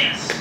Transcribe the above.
Yes.